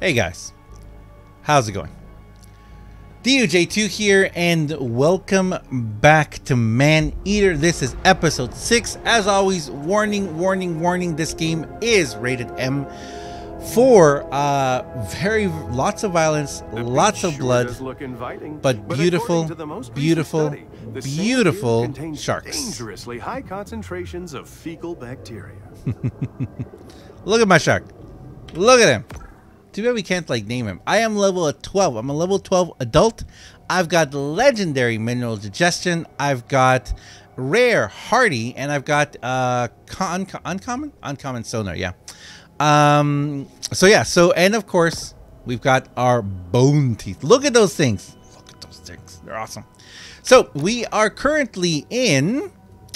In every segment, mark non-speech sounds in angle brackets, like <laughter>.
Hey guys, how's it going? DUJ2 here, and welcome back to Man Eater. This is episode 6. As always, warning, warning, warning, this game is rated M for uh, very lots of violence, The lots of blood, does look inviting, but but beautiful, to the most beautiful, study, beautiful sharks. Dangerously high concentrations of fecal bacteria. <laughs> Look at my shark. Look at him. Too bad we can't like name him. I am level at 12. I'm a level 12 adult. I've got legendary mineral digestion. I've got rare hardy, and I've got uh con- uncommon uncommon sonar. Yeah. Um. So yeah. So and of course we've got our bone teeth. Look at those things. Look at those things. They're awesome. So we are currently in.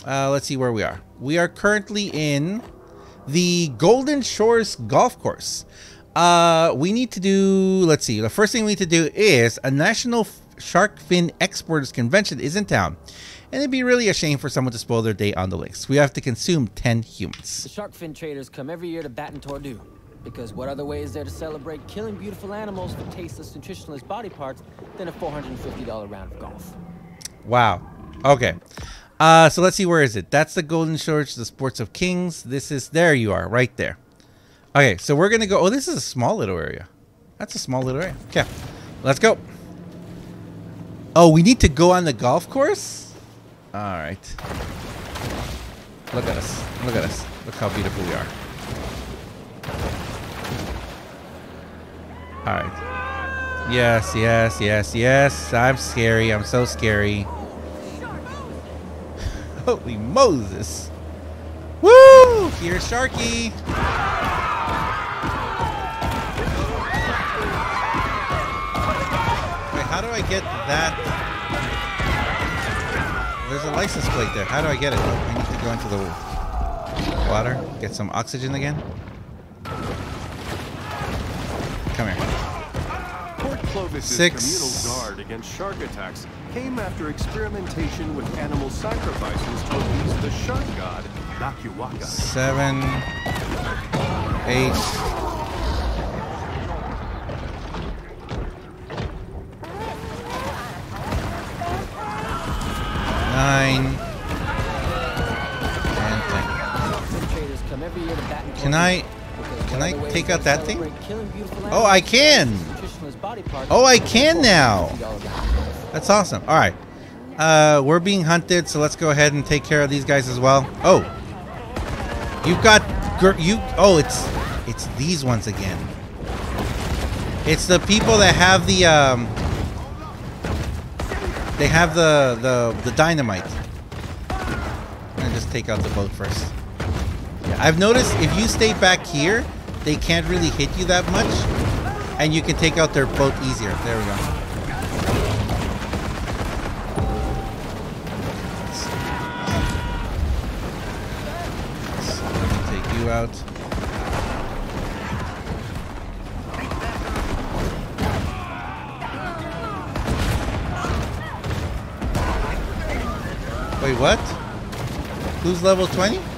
Uh, let's see where we are. We are currently in the Golden Shores Golf Course. Uh, we need to do, let's see, the first thing we need to do is a National Shark Fin Exporters Convention is in town. And it'd be really a shame for someone to spoil their day on the links. We have to consume 10 The humans. shark fin traders come every year to Baton Tordu. Because what other way is there to celebrate killing beautiful animals for tasteless, nutritionless body parts than a $450 round of golf? Wow. Okay. Uh, so let's see, where is it? That's the Golden Shores, the Sports of Kings. This is, there you are, right there. Okay, so we're to go, oh, this is a small little area. That's a small little area. Okay, let's go. Oh, we need to go on the golf course? All right. Look at us. Look at us. Look how beautiful we are. All right. Yes, yes, yes, yes. I'm scary. I'm so scary. <laughs> Holy Moses. Woo! Here's Sharky. Do I get that? There's a license plate there. How do I get it? Oh, I need to go into the water, get some oxygen again. Come here. Port Six. communal guard against shark attacks came after experimentation with animal sacrifices to appease the shark god, Nakiwaka. Seven, eight. Baton Tordu. Can I- can I take out that thing? Oh, I can. Oh, I can now. $450 round of golf? That's awesome. All right. Uh, we're being hunted, so let's go ahead and take care of these guys as well. Oh, you've got you. Oh, it's it's these ones again. It's the people that have the um. They have the the the dynamite. I'm just take out the boat first. Yeah, I've noticed if you stay back here, they can't really hit you that much, and you can take out their boat easier. There we go. Out. Who's level 20?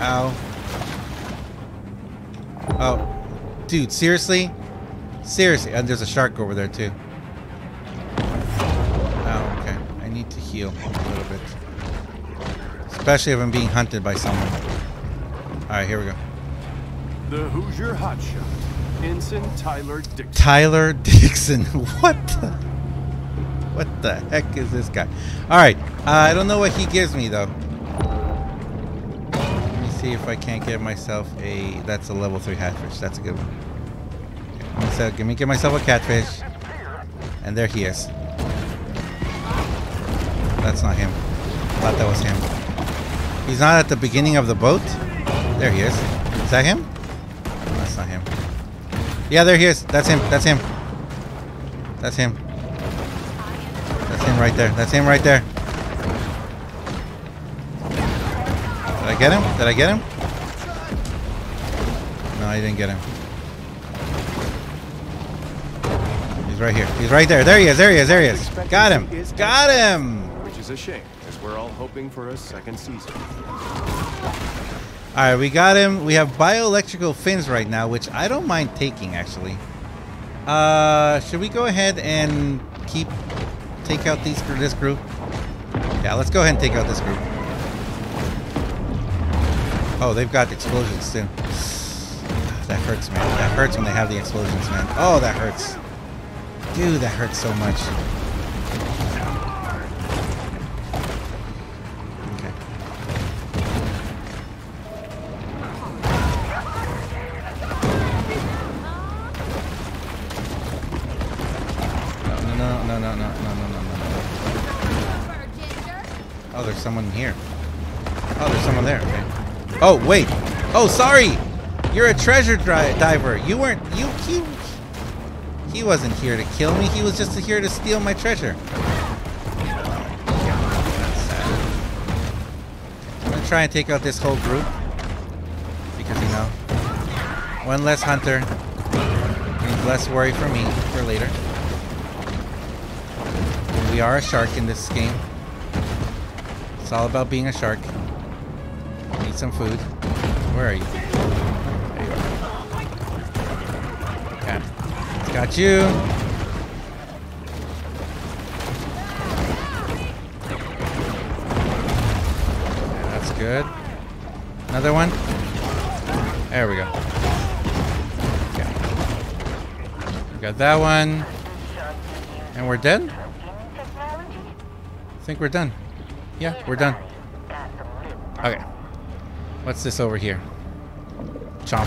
Ow. Oh. Dude, seriously? Seriously. And there's a shark over there, too. Oh, okay. I need to heal a little bit. Especially if I'm being hunted by someone. Alright, here we go. The Hoosier Hotshot, Ensign Tyler Dixon. Tyler Dixon. <laughs> What the? What the heck is this guy? All right. Uh, I don't know what he gives me though. See if I can't get myself a. That's a level three catfish. That's a good one. Okay, so let me get myself a catfish. And there he is. That's not him. I Thought that was him. He's not at the beginning of the boat. There he is. Is that him? That's not him. Yeah, there he is. That's him. That's him. That's him. That's him right there. That's him right there. Get him? Did I get him? No, I didn't get him. He's right here. He's right there. There he is. There he is. There he is. Got him. Got him. Which is a shame, as we're all hoping for a second season. All right, we got him. We have bioelectrical fins right now, which I don't mind taking actually. Uh, should we go ahead and keep take out these this group? Yeah, let's go ahead and take out this group. Oh, they've got explosions too. That hurts, man. That hurts when they have the explosions, man. Oh, that hurts. Dude, that hurts so much. Oh, wait. Oh, sorry. You're a treasure diver. You weren't. You. He wasn't here to kill me. He was just here to steal my treasure. I'm gonna try and take out this whole group because you know, one less hunter means less worry for me for later. We are a shark in this game. It's all about being a shark. Need some food. Where are you? There you are. Okay. Got you. Yeah, that's good. Another one. There we go. Okay. We got that one. And we're dead? I think we're done. Yeah, we're done. What's this over here? Chomp.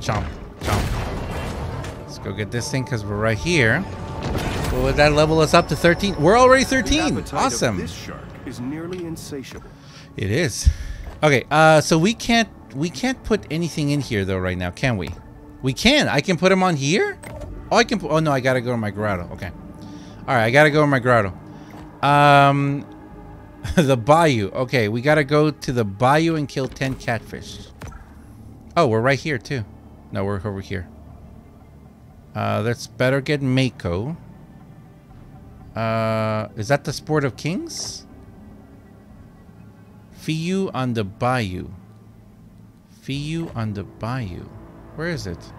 Chomp. Chomp. Let's go get this thing because we're right here. Well, would that level us up to 13? We're already 13. appetite Awesome. This shark is nearly insatiable. It is. Okay, uh, so we can't we can't put anything in here though right now, can we? We can. I can put them on here. Oh, I can. Put, oh no, I gotta go to my grotto. Okay. All right, I gotta go to my grotto. Um, <laughs> the bayou. Okay, we gotta go to the bayou and kill ten catfish. Oh, we're right here too. No, we're over here. Uh, let's better get Mako. Uh, is that the sport of kings? Fiyu on the bayou. Fiyu on the bayou. Where is it?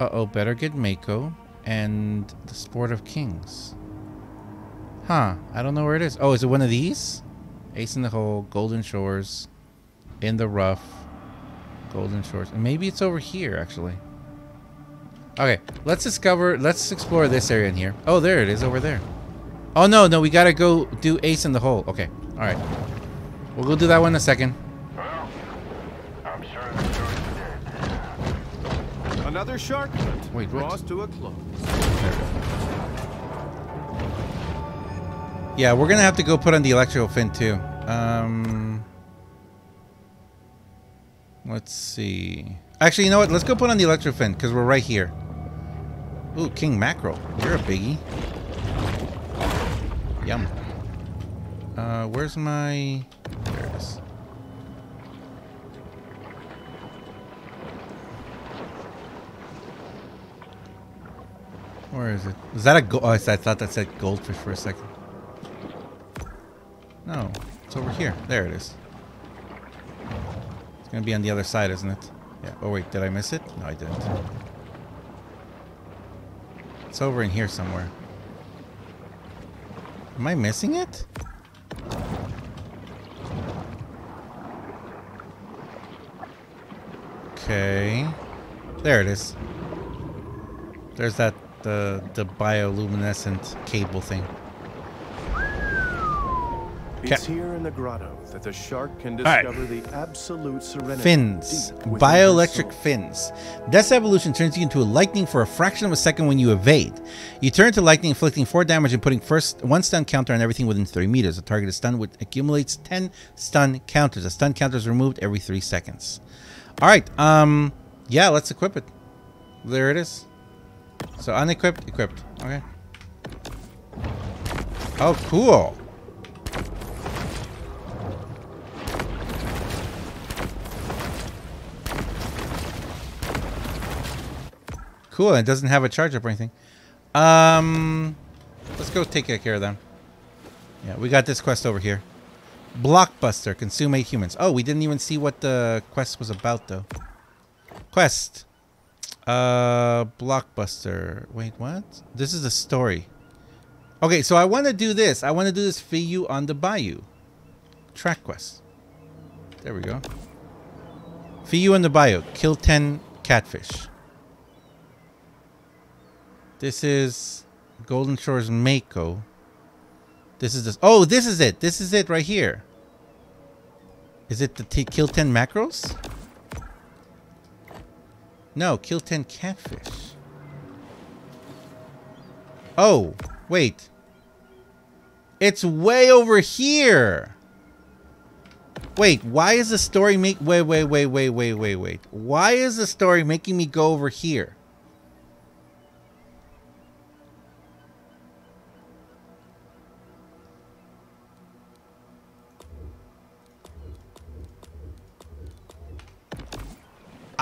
Uh-oh, better get Mako and the Sport of Kings. Huh, I don't know where it is. Oh, is it one of these? Ace in the Hole, Golden Shores, In the Rough, Golden Shores. And maybe it's over here, actually. Okay, let's discover, let's explore this area in here. Oh, there it is, over there. Oh, no, no, we gotta go do Ace in the Hole. Okay, alright. We'll go do that one in a second. Another shark hunt Wait, what? draws to a close. Yeah, we're gonna have to go put on the electrical fin too. Um, let's see. Actually, you know what? Let's go put on the electrical fin because we're right here. Ooh, king mackerel. You're a biggie. Yum. Uh, where's my? There it is. Where is it? Is that a go? Oh, I thought that said goldfish for a second. No, it's over here. There it is. It's gonna be on the other side, isn't it? Yeah. Oh wait, did I miss it? No, I didn't. It's over in here somewhere. Am I missing it? Okay. There it is. There's that the the bioluminescent cable thing. It's here in the grotto that the shark can right. discover the absolute serenity. Fins. deep within her Bioelectric fins. Death's evolution turns you into a lightning for a fraction of a second when you evade. You turn to lightning, inflicting 4 damage and putting first one stun counter on everything within 3 meters. The target is stunned, which accumulates 10 stun counters. A stun counter is removed every 3 seconds. Alright, um, yeah, let's equip it. There it is. So unequipped, equipped. Okay. Oh, cool. Cool. It doesn't have a charge up or anything. Um, let's go take care of them. Yeah, we got this quest over here. Blockbuster, consume eight humans. Oh, we didn't even see what the quest was about, though. Quest. Uh, Blockbuster. Wait, what? This is a story. Okay, so I want to do this. I want to do this for you on the Bayou. Track quest. There we go. For you on the Bayou. Kill 10 catfish. This is Golden Shores Mako. This is this. Oh, this is it. This is it right here. Is it the t- kill 10 macros? No, kill 10 catfish. Oh, wait. It's way over here. Wait, why is the story make wait wait wait wait wait wait wait. Why is the story making me go over here?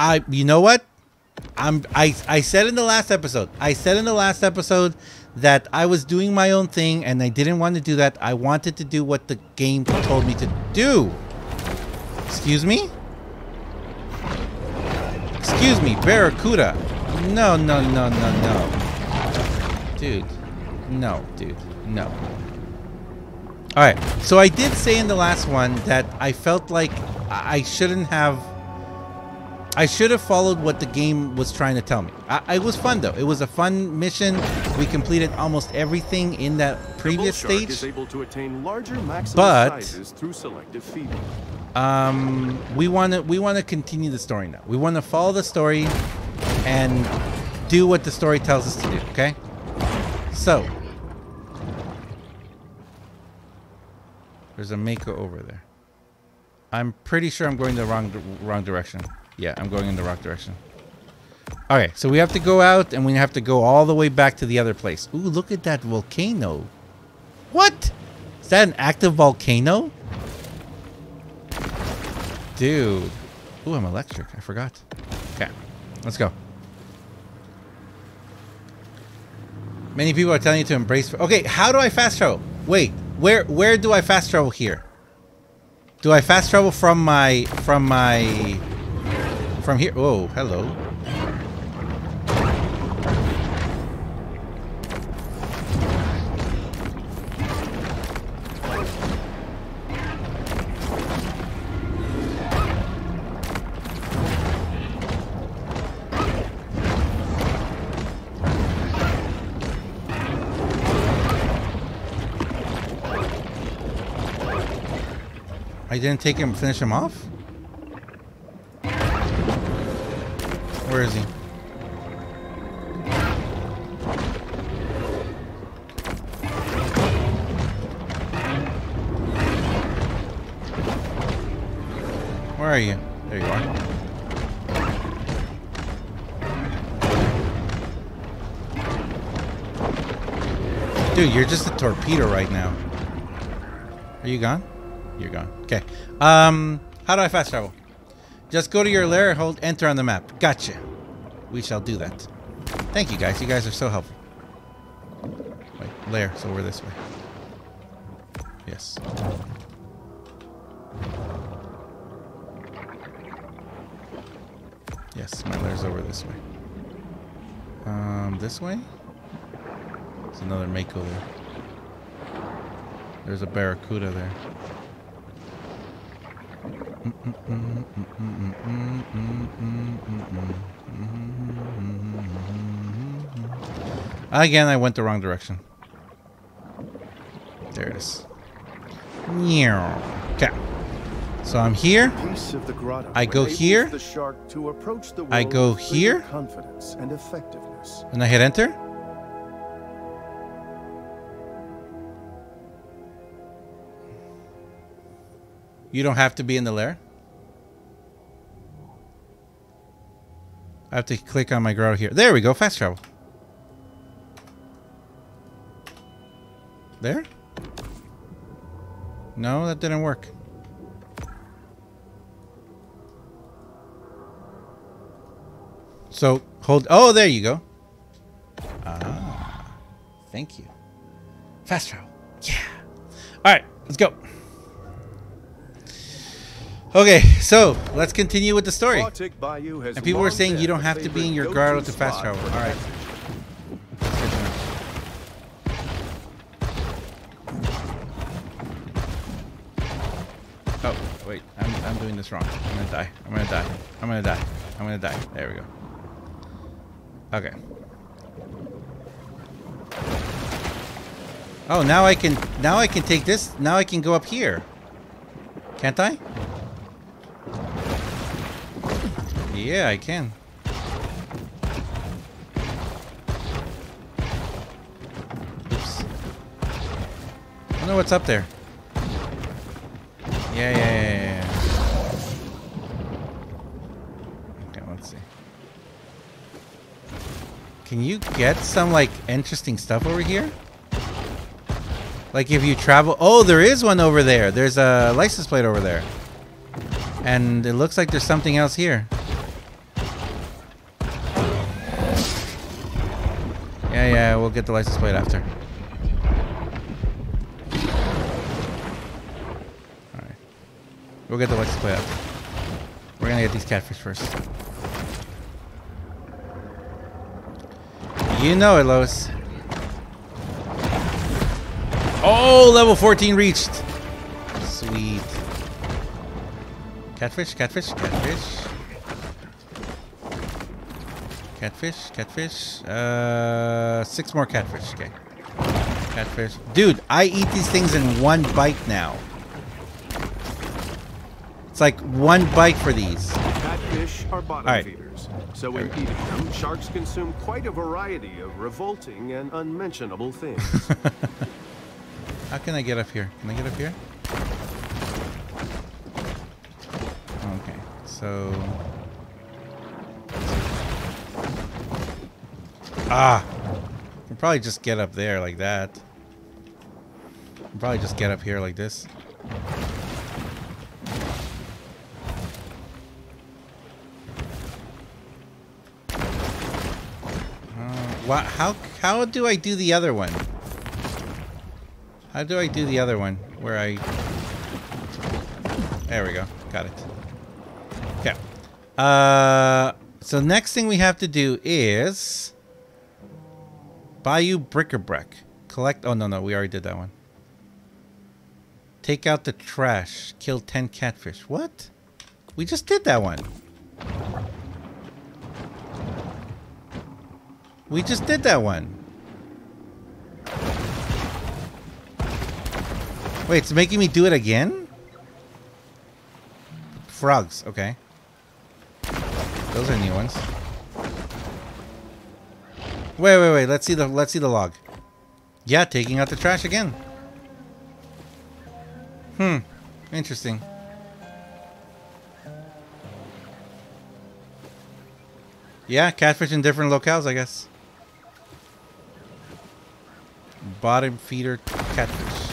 I you know what? I'm I I said in the last episode. I said in the last episode that I was doing my own thing and I didn't want to do that. I wanted to do what the game told me to do. Excuse me? Excuse me, Barracuda. No, no, no, no, no. Dude. No, dude. No. Alright, so I did say in the last one that I felt like I I shouldn't have I should have followed what the game was trying to tell me. I, it was fun though. It was a fun mission. We completed almost everything in that previous stage. able to attain larger maximum But- sizes through selective feeding. Um, we want to we want to continue the story now. We want to follow the story and do what the story tells us to do. Okay. So there's a Mako over there. I'm pretty sure I'm going the wrong wrong direction. Yeah, I'm going in the wrong direction. Okay, so we have to go out and we have to go all the way back to the other place. Ooh, look at that volcano. What? Is that an active volcano? Dude. Ooh, I'm electric. I forgot. Okay, let's go. Many people are telling you to embrace. Okay, how do I fast travel? Wait, where where do I fast travel here? Do I fast travel from my from my from here? Oh, hello. I didn't take him, finish him off? Where is he? Where are you? There you are. Dude, you're just a torpedo right now. Are you gone? You're gone. Okay. Um, how do I fast travel? Just go to your lair, hold enter on the map. Gotcha. We shall do that. Thank you guys. You guys are so helpful. Wait, lair, so we're this way. Yes. Yes, my lair's over this way. Um, this way? There's another Mako there. There's a Barracuda there. Again, I went the wrong direction. There it is. Okay. So I'm here. Piece of the grotto I go here. The shark to approach the I go here. Confidence and effectiveness. And I hit enter. You don't have to be in the lair. I have to click on my grotto here. There we go. Fast travel. There? No, that didn't work. So hold. Oh, there you go. Ah, thank you. Fast travel. Yeah. All right, let's go. Okay, so let's continue with the story. Baltic Bayou has And people were saying you don't have to be in your go-to fast spot travel. All right. Oh, wait. I'm, I'm doing this wrong. I'm gonna die. I'm gonna die. I'm gonna die. I'm gonna die. There we go. Okay. Oh, now I can now I can take this. Now I can go up here. Can't I? Yeah, I can. Oops. I wonder what's up there. Yeah, yeah, yeah, yeah. Okay, let's see. Can you get some, like, interesting stuff over here? Like, if you travel... Oh, there is one over there. There's a license plate over there. And it looks like there's something else here. We'll get the license plate after. Alright. We'll get the license plate after. We're gonna get these catfish first. You know it, Lois. Oh, level 14 reached. Sweet. Catfish, catfish, catfish. Catfish, catfish. Uh, six more catfish. Okay. Catfish. Dude, I eat these things in one bite now. It's like one bite for these. Catfish are bottom right. feeders, so in eating them, sharks consume quite a variety of revolting and unmentionable things. <laughs> How can I get up here? Can I get up here? Okay, so. Ah! I can probably just get up there like that. I can probably just get up here like this. Uh, wha- how how do I do the other one? How do I do the other one? Where I... There we go. Got it. Okay. Uh, so next thing we have to do is... Bayou bric-a-brac. Collect... Oh, no, no. We already did that one. Take out the trash. Kill 10 catfish. What? We just did that one. We just did that one. Wait, it's making me do it again? Frogs, okay. Those are new ones. Wait, wait, wait. Let's see the let's see the log. Yeah, taking out the trash again. Hmm. Interesting. Yeah, catfish in different locales, I guess. Bottom feeder catfish.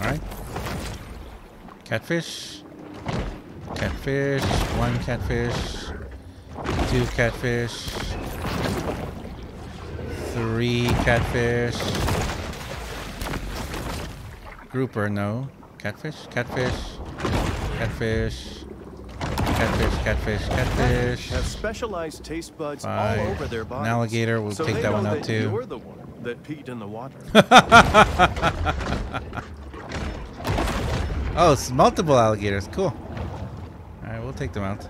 Alright. Catfish. Catfish. One catfish. Two catfish. Three catfish. Grouper, no. Catfish, catfish. Catfish. Catfish, catfish, catfish. have specialized taste buds Five. all over their An alligator, we'll so take that one out that too. You're the one that peed in the water. <laughs> Oh, it's multiple alligators. Cool. Alright, we'll take them out.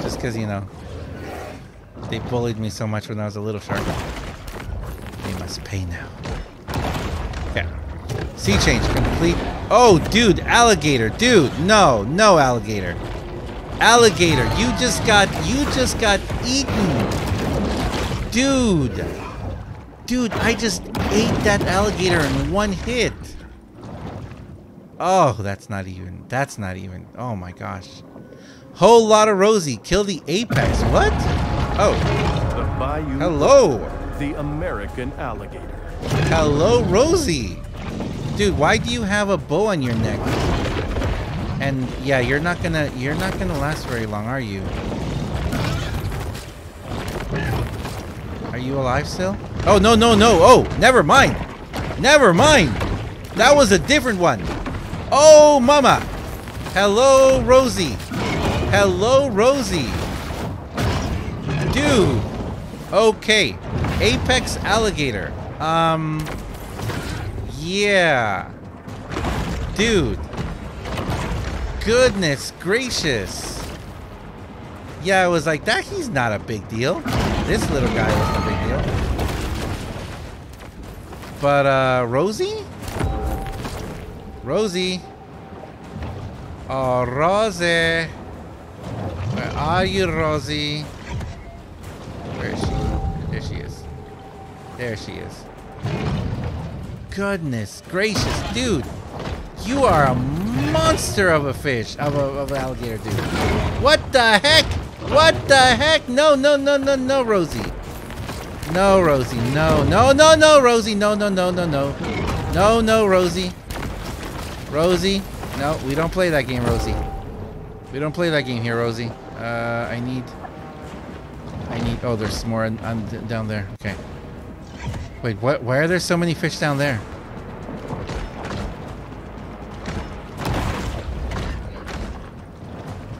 Just because, you know, they bullied me so much when I was a little shark. They must pay now. Okay. Sea change complete. Oh, dude, alligator. Dude, no, no alligator. Alligator, you just got, you just got eaten. Dude. Dude, I just ate that alligator in one hit. Oh, that's not even. That's not even. Oh my gosh. Whole lot of Rosie. Kill the apex. What? Oh. The Bayou. Hello. The American alligator. Hello, Rosie. Dude, why do you have a bow on your neck? And yeah, you're not gonna you're not gonna last very long, are you? Are you alive still? Oh no no no! Oh, never mind. Never mind. That was a different one. Oh, mama. Hello, Rosie. Hello, Rosie. Dude. Okay. Apex alligator. Um. Yeah. Dude. Goodness gracious. Yeah, I was like, that he's not a big deal. This little guy was a big deal. But, uh, Rosie? Rosie. Oh, Rosie. Where are you, Rosie? Where is she? There she is. There she is. Goodness gracious, dude. You are a monster of a fish, of, a, of alligator, dude. What the heck? What the heck? No, no, no, no, no, Rosie. No, Rosie. No, no, no, no, Rosie. No, no, no, no, no. No, no, Rosie. Rosie. No, we don't play that game, Rosie. We don't play that game here, Rosie. Uh, I need... I need... Oh, there's more on, on, down there. Okay. Wait, what? Why are there so many fish down there?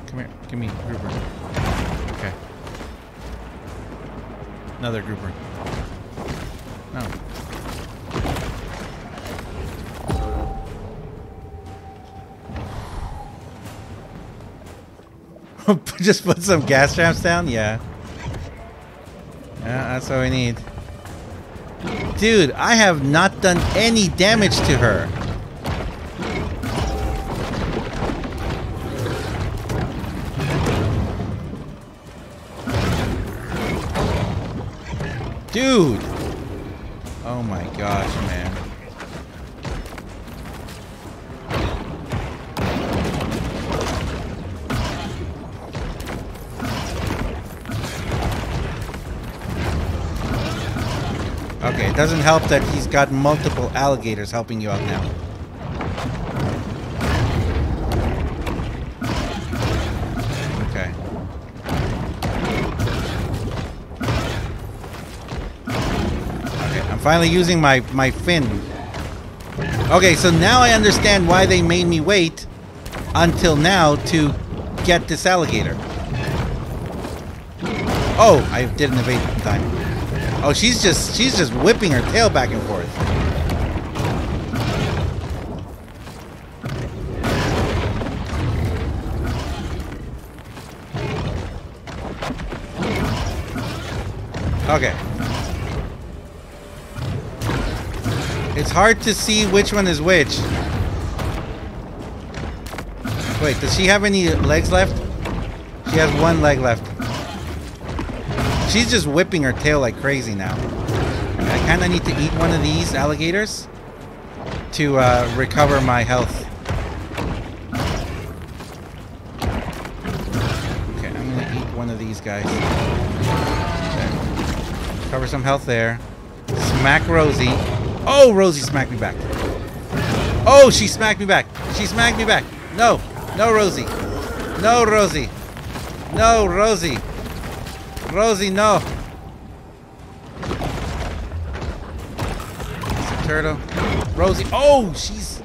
Come here. Give me grouper. Okay. Another grouper. <laughs> Just put some gas traps down? Yeah. Yeah, that's what we need. Dude, I have not done any damage to her. Dude! Oh my gosh, man. Doesn't help that he's got multiple alligators helping you out now. Okay. Okay, I'm finally using my, my fin. Okay, so now I understand why they made me wait until now to get this alligator. Oh, I didn't evade in time. Oh, she's just she's just whipping her tail back and forth. Okay. It's hard to see which one is which. Wait, does she have any legs left? She has one leg left. She's just whipping her tail like crazy now. I kind of need to eat one of these alligators to uh, recover my health. Okay, I'm gonna eat one of these guys. Okay. Cover some health there. Smack Rosie. Oh, Rosie smacked me back. Oh, she smacked me back. She smacked me back. No, no, Rosie. No, Rosie. No, Rosie. Rosie, no! turtle. Rosie. Oh, she's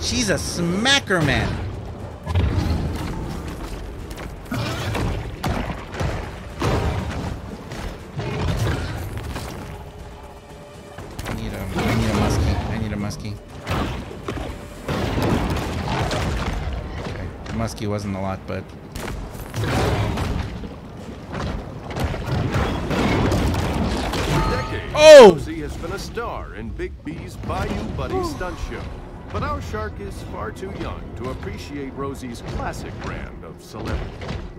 she's a smacker man. I need a I need a muskie. I need a muskie. Okay. Muskie wasn't a lot, but Rosie has been a star in Big B's Bayou Buddy stunt show. But our shark is far too young to appreciate Rosie's classic brand of celebrity.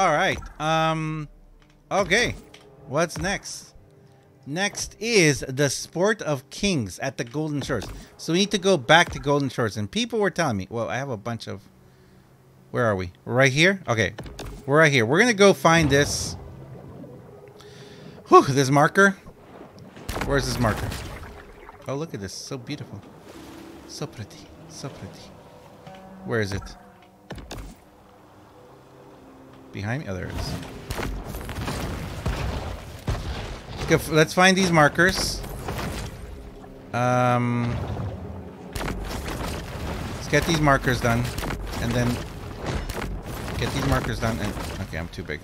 All right. Um. Okay. What's next? Next is the Sport of Kings at the Golden Shores. So we need to go back to Golden Shores, and people were telling me. Well, I have a bunch of. Where are we? Right here. Okay, we're right here. We're gonna go find this. Whew, this marker. Where's this marker? Oh, look at this. So beautiful. So pretty. So pretty. Where is it? Behind me? Oh, there it is. Let's, find these markers. Um, let's get these markers done. And then get these markers done. And Okay, I'm too big.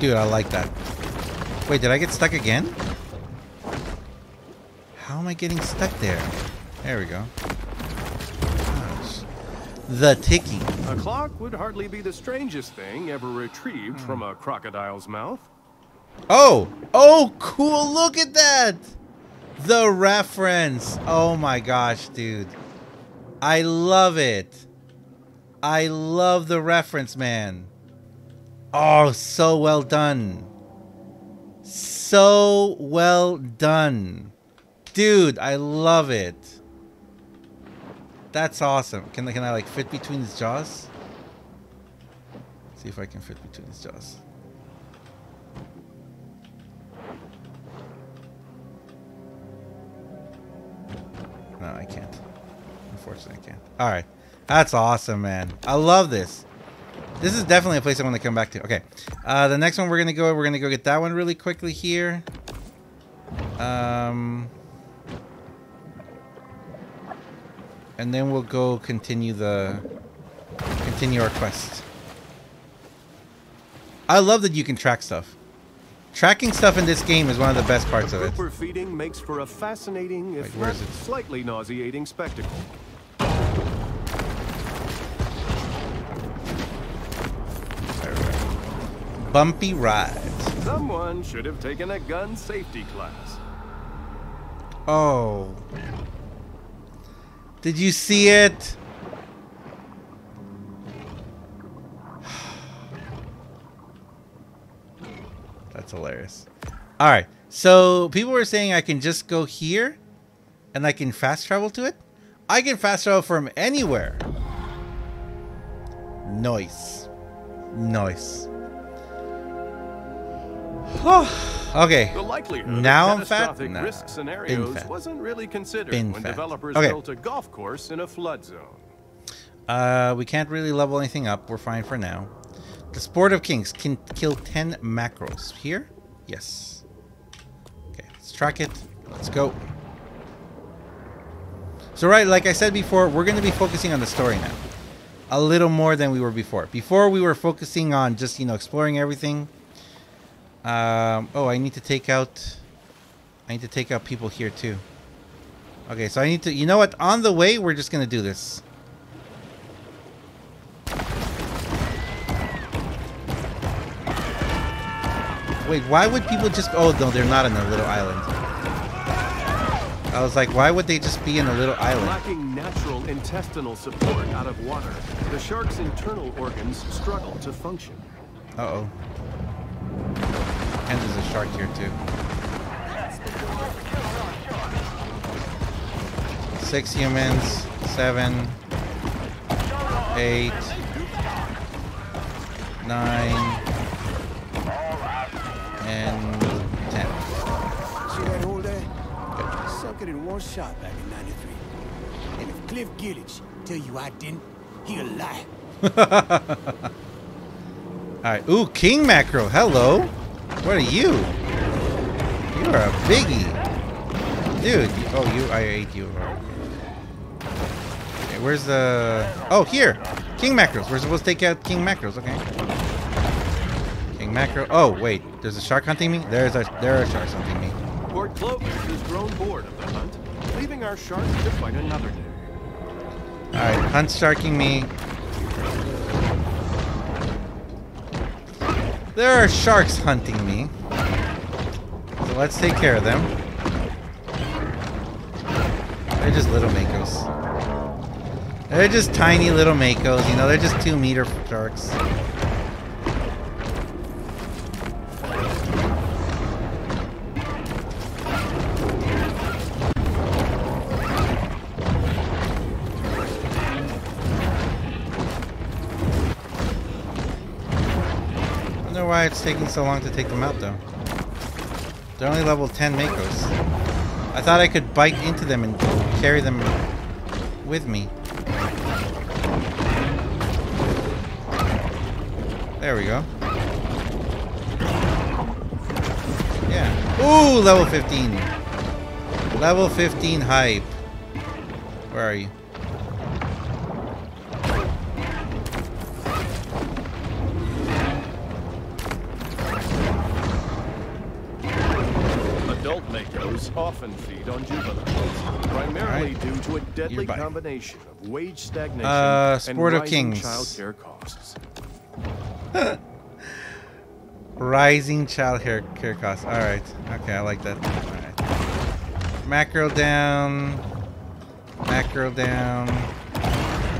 Dude, I like that. Wait, did I get stuck again? How am I getting stuck there? There we go. The ticking. A clock would hardly be the strangest thing ever retrieved hmm. from a crocodile's mouth. Oh! Oh, cool! Look at that! The reference! Oh my gosh, dude. I love it. I love the reference, man. Oh, so well done. So well done. Dude, I love it. That's awesome. Can, I- can I like fit between his jaws? See if I can fit between his jaws. No, I can't. Unfortunately, I can't. All right. That's awesome, man. I love this. This is definitely a place I want to come back to. Okay. Uh, the next one we're going to go, we're going to go get that one really quickly here. Um, and then we'll go continue the, continue our quest. I love that you can track stuff. Tracking stuff in this game is one of the best parts of it. Grouper feeding makes for a fascinating, if Wait, not slightly nauseating spectacle. There we go. Bumpy rides. Someone should have taken a gun safety class. Oh. Did you see it? <sighs> That's hilarious. All right. So people were saying I can just go here and I can fast travel to it. I can fast travel from anywhere. Nice. Nice. Okay. The likelihood Now of I'm fat? catastrophic Nah. risk scenarios fat. wasn't really considered Been when fat. developers Okay. built a golf course in a flood zone. Uh, we can't really level anything up. We're fine for now. The Sport of Kings can kill 10 macros. Here? Yes. Okay, let's track it. Let's go. So, right, like I said before, we're going to be focusing on the story now. A little more than we were before. Before, we were focusing on just, you know, exploring everything. Um, oh, I need to take out... I need to take out people here, too. Okay, so I need to... You know what? On the way, we're just going to do this. Wait, why would people just... Oh, no, they're not in a little island. I was like, why would they just be in a little island? Lacking natural intestinal support out of water, the shark's internal organs struggle to function. Uh-oh. And there's a shark here, too. Six humans. seven, eight, nine, And ten. See that hole there? Sunk it in one shot back in 93. And if Cliff Gillich tell you I didn't, he'll lie. <laughs> Alright. Ooh, king mackerel. Hello. What are you? You are a biggie. Dude. you- oh, you. I ate you. Okay, where's the... Oh, here. King mackerels. We're supposed to take out king mackerels. Okay. King mackerel. Oh, wait. There's a shark hunting me? There's a... There are sharks hunting me. Port Clovis has grown bored of the hunt, leaving our shark to fight another day. Alright, hunt sharking me. There are sharks hunting me. So let's take care of them. They're just little makos. They're just tiny little makos, you know, they're just two meter sharks. Why it's taking so long to take them out though. They're only level 10 makos. I thought I could bite into them and carry them with me. There we go. Yeah. Ooh, level 15. Level 15 hype. Where are you? Often feed on juveniles, primarily Alright. due to a deadly combination of wage stagnation Uh, and Sport of rising Kings. childcare costs. <laughs> Rising child hair care costs. All right. Okay, I like that. All right. Macro down. Macro down.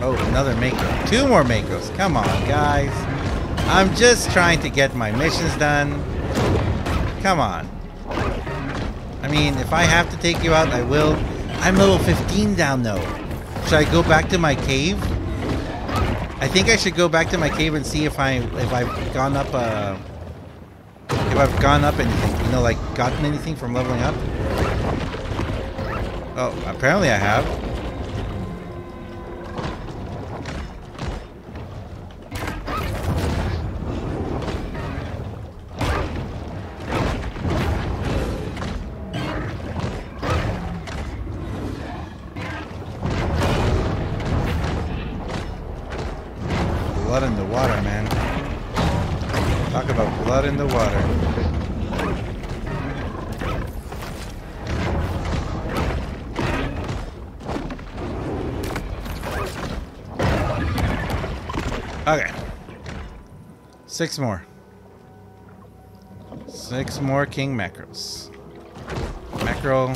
Oh, another Mako. Two more Makos. Come on, guys. I'm just trying to get my missions done. Come on. I mean, if I have to take you out, I will. I'm level 15 down though. Should I go back to my cave? I think I should go back to my cave and see if I if I've gone up uh if I've gone up anything, you know, like gotten anything from leveling up. Oh, apparently I have. Okay. Six more. Six more king macros. Mackerel.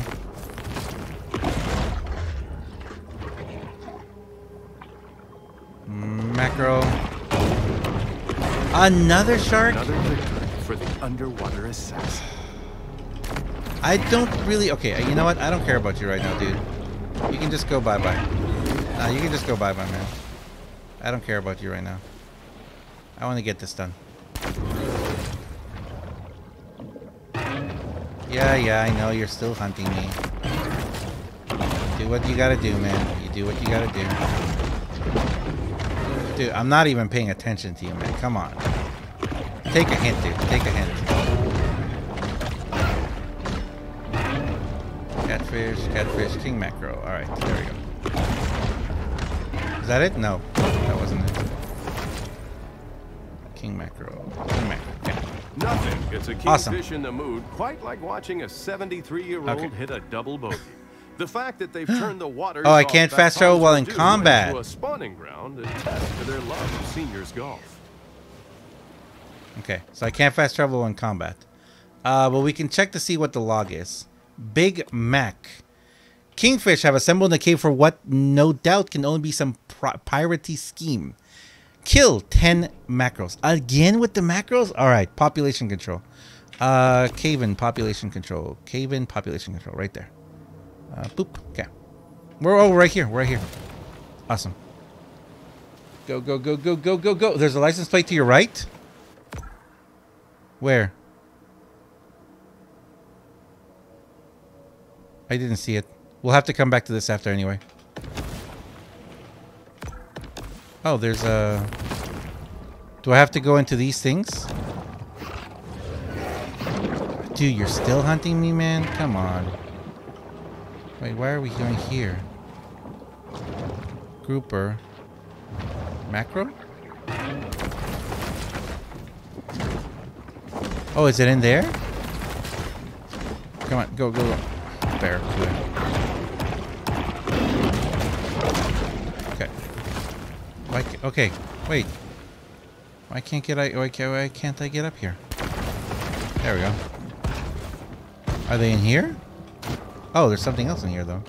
Mackerel. Another shark? Another victory for the underwater assassin. I don't really. Okay, uh, you know what? I don't care about you right now, dude. You can just go bye bye. Nah, uh, you can just go bye bye, man. I don't care about you right now. I want to get this done. Yeah, yeah, I know you're still hunting me. Do what you gotta do, man. You do what you gotta do. Dude, I'm not even paying attention to you, man. Come on. Take a hint, dude. Take a hint. Catfish, catfish, king mackerel. Alright, there we go. Is that it? No, that wasn't it. King mackerel. King mackerel. Yeah. Nothing gets a Awesome. kingfish in the mood quite like watching a 73-year-old Okay. hit a double bogey. <sighs> The fact that they've turned the water Oh, I can't fast travel while in combat. a spawning ground to their love of seniors golf. Okay, so I can't fast travel in combat. Uh, but we can check to see what the log is. Big Mac. Kingfish have assembled in a cave for what no doubt can only be some piratey scheme. Kill 10 macros. Again with the macros? Alright, population control. Uh, cave in population control. Cave in population control, right there. Uh, boop. Okay. We're oh, right here. We're right here. Awesome. Go, go, go, go, go, go, go. There's a license plate to your right? Where? I didn't see it. We'll have to come back to this after anyway. Oh, there's a. Do I have to go into these things? Dude, you're still hunting me, man? Come on. Wait, why are we going here? Grouper. Macro? Oh, is it in there? Come on, go, go, go. Bear, Okay, wait. Why can't get I? Why can't, why can't I get up here? There we go. Are they in here? Oh, there's something else in here though.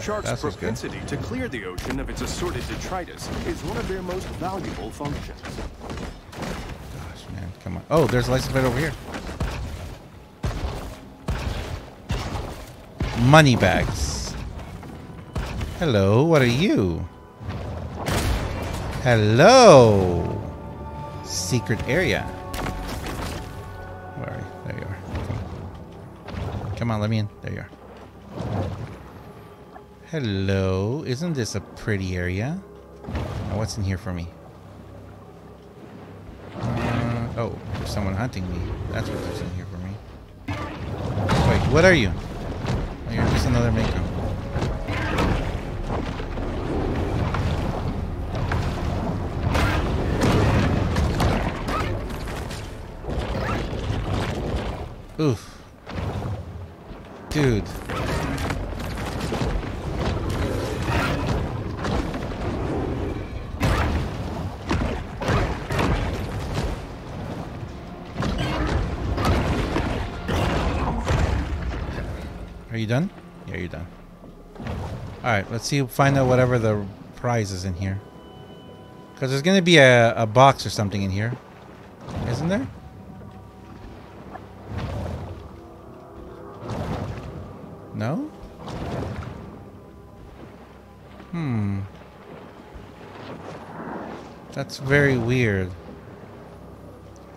Sharks' That's propensity to clear the ocean of its assorted detritus is one of their most valuable functions. Gosh, man, come on. Oh, there's a license plate over here. Money bags. Hello, what are you? Hello. Secret area. Where are you? There you are. Come on. Let me in. There you are. Hello. Isn't this a pretty area? Now, what's in here for me? Uh, oh, there's someone hunting me. That's what's in here for me. Wait, what are you? Oh, you're just another Mako. Oof. Dude. Are you done? Yeah, you're done. Alright, let's see, find out whatever the prize is in here. Because there's going to be a, a box or something in here. Isn't there? That's very weird.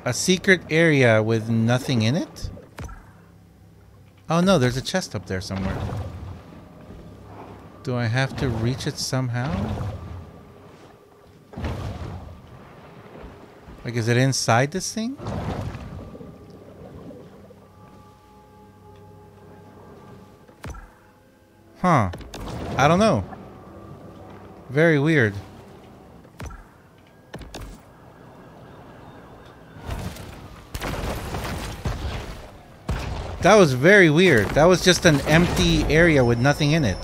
A secret area with nothing in it? Oh no, there's a chest up there somewhere. Do I have to reach it somehow? Like, is it inside this thing? Huh. I don't know. Very weird. That was very weird. That was just an empty area with nothing in it.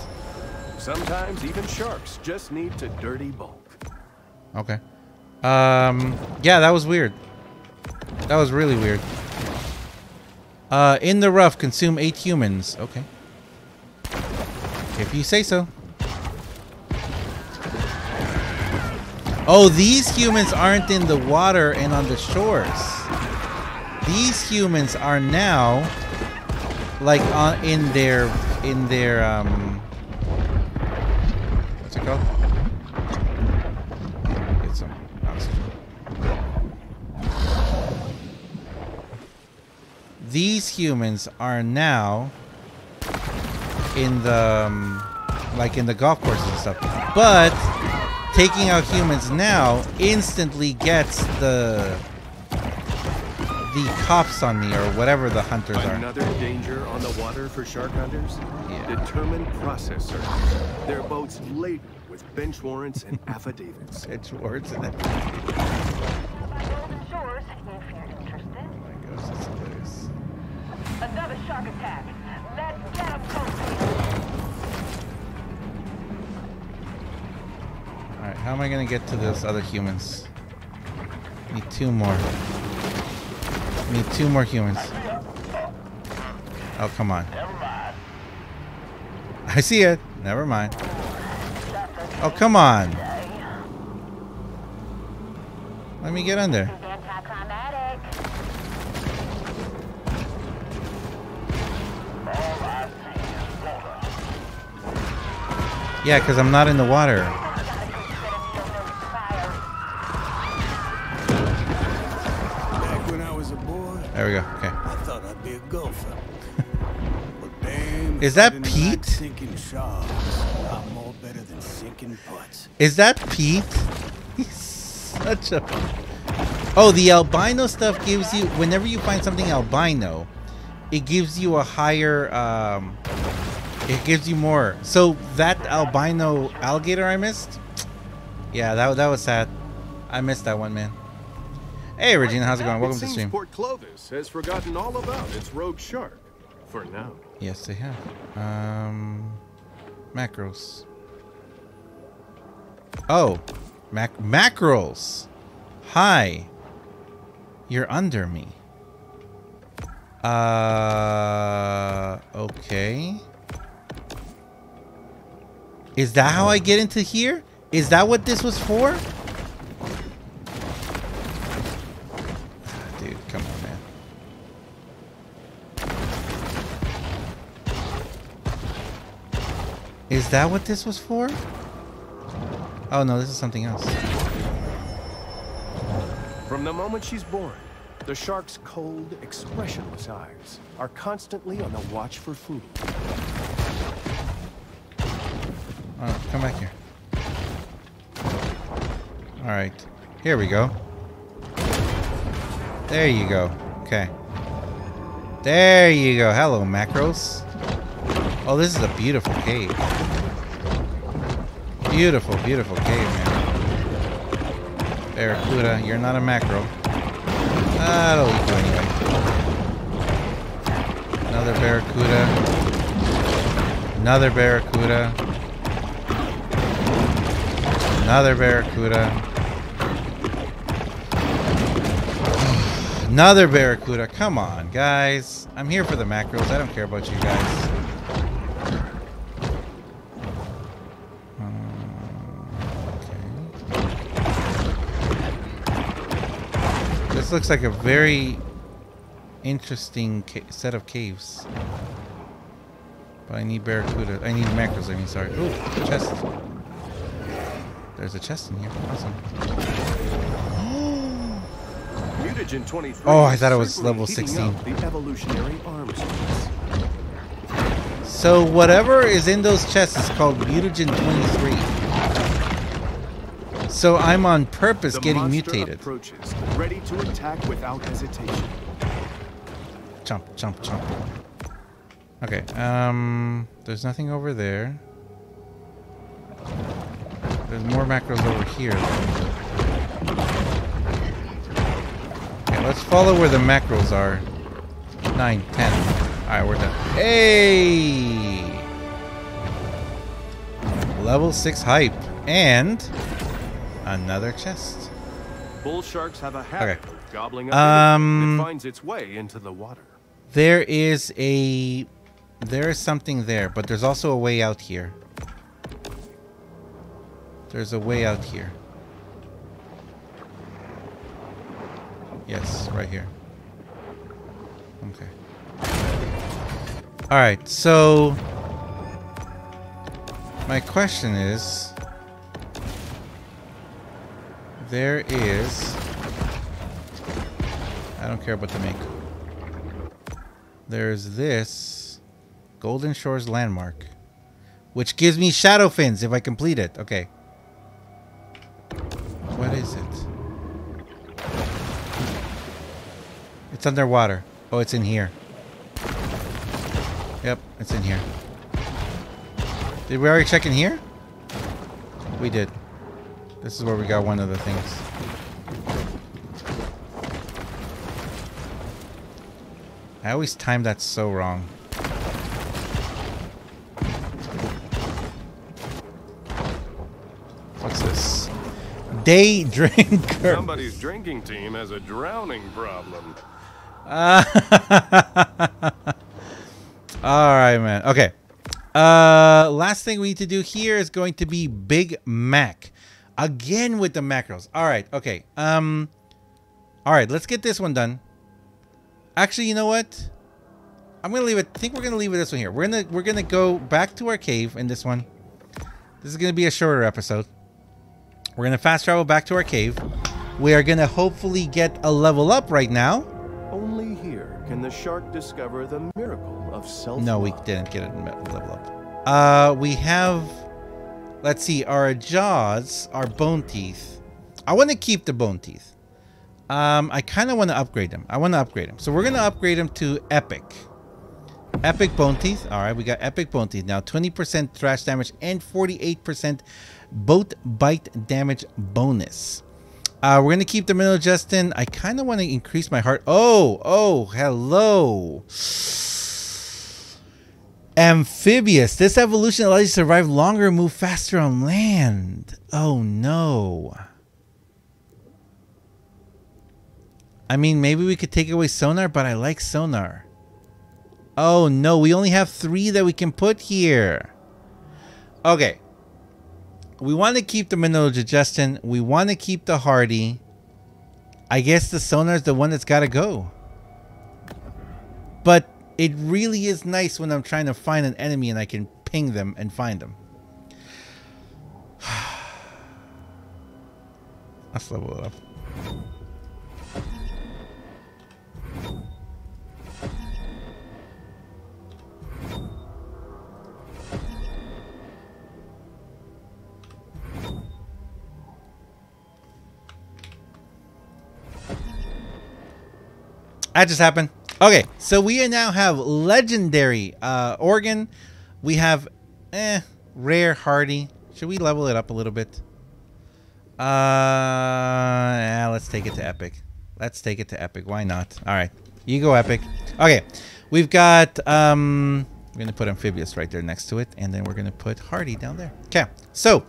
Sometimes even sharks just need to dirty bulk. Okay. Um, yeah, that was weird. That was really weird. Uh, in the rough, consume eight humans. Okay. If you say so. Oh, these humans aren't in the water and on the shores. These humans are now like on in their in their um what's it called? Get some oxygen. These humans are now in the um, like in the golf courses and stuff. But taking out humans now instantly gets the the cops on me or whatever the hunters are. Another danger on the water for shark hunters? Yeah. Determined process servers. Their boats laden with bench warrants and <laughs> affidavits. Edge words and it. Shores, if you're interested. Oh my gosh, that's hilarious. Another shark attack. Let's get 'em, Coach. Alright, how am I gonna get to those other humans? Need two more. Need two more humans. Oh, come on. I see it. Never mind. Oh, come on. Let me get under. Yeah, because I'm not in the water. There we go. Okay. I thought I'd be a golfer. <laughs> but damn, Is that Pete? Sinking sharks. a lot more better than Sinking putts. Is that Pete? <laughs> He's such a. Oh, the albino stuff gives you whenever you find something albino, it gives you a higher. Um, it gives you more. So that albino alligator I missed. Yeah, that that was sad. I missed that one, man. Hey, Regina, how's it going? Welcome it to the seems stream. Port Clovis has forgotten all about its rogue shark. For now. Yes, they have. Um, macros. Oh, mac mackerels. Hi. You're under me. Uh, okay. Is that how I get into here? Is that what this was for? Dude, come on, man. Is that what this was for? Oh no, this is something else. From the moment she's born, the shark's cold, expressionless eyes are constantly on the watch for food. Oh, come back here. All right, here we go. There you go. Okay. There you go. Hello, macros. Oh, this is a beautiful cave. Beautiful, beautiful cave, man. Barracuda, you're not a macro. That'll ah, eat you anyway. Another barracuda. Another barracuda. Another barracuda. <sighs> Another barracuda. Come on, guys. I'm here for the macros. I don't care about you guys. This looks like a very interesting ca- set of caves. But I need barracuda. I need macros. I mean, sorry. Ooh, chest. There's a chest in here. Awesome. Mutagen 23 Oh, I thought it was level 16. The evolutionary arms. So whatever is in those chests is called mutagen 23. So I'm on purpose The getting mutated. approaches, ready to attack without hesitation. Jump, jump, jump. Okay, um, there's nothing over there. There's more macros over here. Okay, let's follow where the macros are. 9, 10. Alright, we're done. Hey! Level 6 hype. And another chest. Bull sharks have a habit Okay. of gobbling up Um, that finds its way into the water. There is a there is something there, but there's also a way out here. There's a way out here. Yes, right here. Okay. All right. So my question is there is I don't care about the make. There's this Golden Shores landmark, which gives me shadow fins if I complete it. Okay. What is it? It's underwater. Oh, it's in here. Yep, it's in here. Did we already check in here? We did. This is where we got one of the things. I always time that so wrong. What's this? Day drinker. Somebody's drinking team has a drowning problem. <laughs> All right, man. Okay. Uh, last thing we need to do here is going to be Big Mac. Again with the macros. All right. Okay. Um. All right. Let's get this one done. Actually, you know what? I'm gonna leave it. I think we're gonna leave it this one here. We're gonna we're gonna go back to our cave in this one. This is gonna be a shorter episode. We're gonna fast travel back to our cave. We are gonna hopefully get a level up right now. Only here can the shark discover the miracle of self No, we didn't get a level up. Uh, we have Let's see. Our jaws, our bone teeth. I want to keep the bone teeth. Um, I kind of want to upgrade them. I want to upgrade them. So we're going to upgrade them to epic. Epic bone teeth. All right, we got epic bone teeth now. 20% thrash damage and 48% boat bite damage bonus. Uh, we're gonna keep the mineral digestion. I kind of want to increase my heart. Oh, oh, hello. Amphibious. This evolution allows you to survive longer and move faster on land. Oh no. I mean, maybe we could take away sonar, but I like sonar. Oh no, we only have three that we can put here. Okay. We want to keep the mineral digestion. We want to keep the hardy. I guess the sonar is the one that's got to go. But it really is nice when I'm trying to find an enemy and I can ping them and find them. <sighs> Let's level it up. That just happened. Okay, so we now have legendary uh, organ. We have eh, rare hardy. Should we level it up a little bit? Uh, yeah, let's take it to epic. Let's take it to epic. Why not? All right, you go epic. Okay, we've got um, we're gonna put amphibious right there next to it, and then we're gonna put hardy down there. Okay, so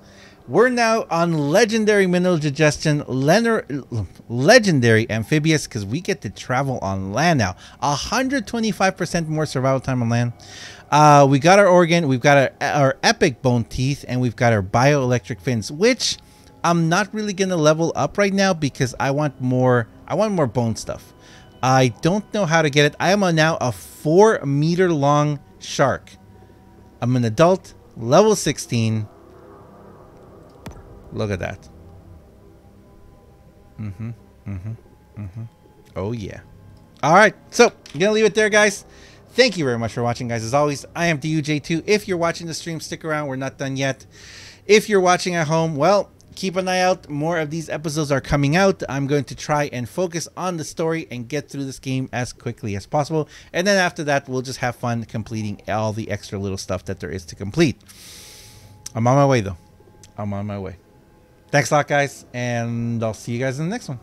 we're now on legendary mineral digestion, lener- legendary amphibious, because we get to travel on land now. 125% more survival time on land. Uh, we got our organ, we've got our, our epic bone teeth, and we've got our bioelectric fins, which I'm not really gonna level up right now because I want more. I want more bone stuff. I don't know how to get it. I am now a four meter long shark. I'm an adult, level 16. Look at that. Mm-hmm. Mm-hmm. Mm-hmm. Oh yeah. All right. So I'm gonna leave it there, guys. Thank you very much for watching, guys. As always, I am DUJ2. If you're watching the stream, stick around. We're not done yet. If you're watching at home, well, keep an eye out. More of these episodes are coming out. I'm going to try and focus on the story and get through this game as quickly as possible. And then after that, we'll just have fun completing all the extra little stuff that there is to complete. I'm on my way, though. I'm on my way. Thanks a lot, guys, and I'll see you guys in the next one.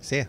See ya.